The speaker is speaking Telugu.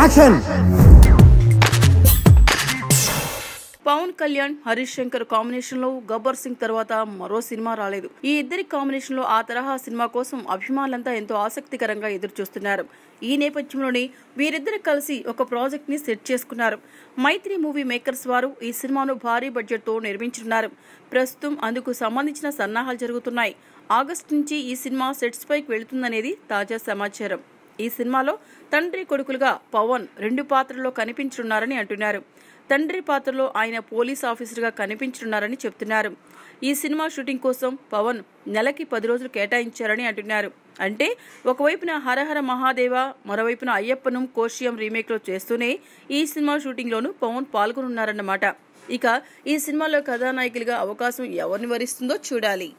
యాక్షన్ పవన్ కళ్యాణ్ హరీష్ శంకర్ కాంబినేషన్లో గబ్బర్ సింగ్ తర్వాత మరో సినిమా రాలేదు. ఈ ఇద్దరి కాంబినేషన్లో ఆ తరహా సినిమా కోసం అభిమానులంతా ఎంతో ఆసక్తికరంగా ఎదురు చూస్తున్నారు ఈ నేపథ్యంలోనే వీరిద్దరు కలిసి ఒక ప్రాజెక్ట్ని సెట్ చేసుకున్నారు. మైత్రి మూవీ మేకర్స్ వారు ఈ సినిమాను భారీ బడ్జెట్తో నిర్మించున్నారు ప్రస్తుతం అందుకు సంబంధించిన సన్నాహాలు జరుగుతున్నాయి. ఆగస్టు నుంచి ఈ సినిమా సెట్స్ పైకి వెళుతుందనేది తాజా సమాచారం. ఈ సినిమాలో తండ్రి కొడుకులుగా పవన్ రెండు పాత్రల్లో కనిపించనున్నారని అంటున్నారు. తండ్రి పాత్రలో ఆయన పోలీస్ ఆఫీసర్గా కనిపించనున్నారని చెప్తున్నారు. ఈ సినిమా షూటింగ్ కోసం పవన్ నెలకి పది రోజులు కేటాయించారని అంటున్నారు. అంటే ఒకవైపున హరహర మహాదేవ మరోవైపున అయ్యప్పనం కోషియం రీమేక్లో చేస్తూనే ఈ సినిమా షూటింగ్లోనూ పవన్ పాల్గొనున్నారన్నమాట. ఇక ఈ సినిమాలో కథానాయకులుగా అవకాశం ఎవరిని వరిస్తుందో చూడాలి.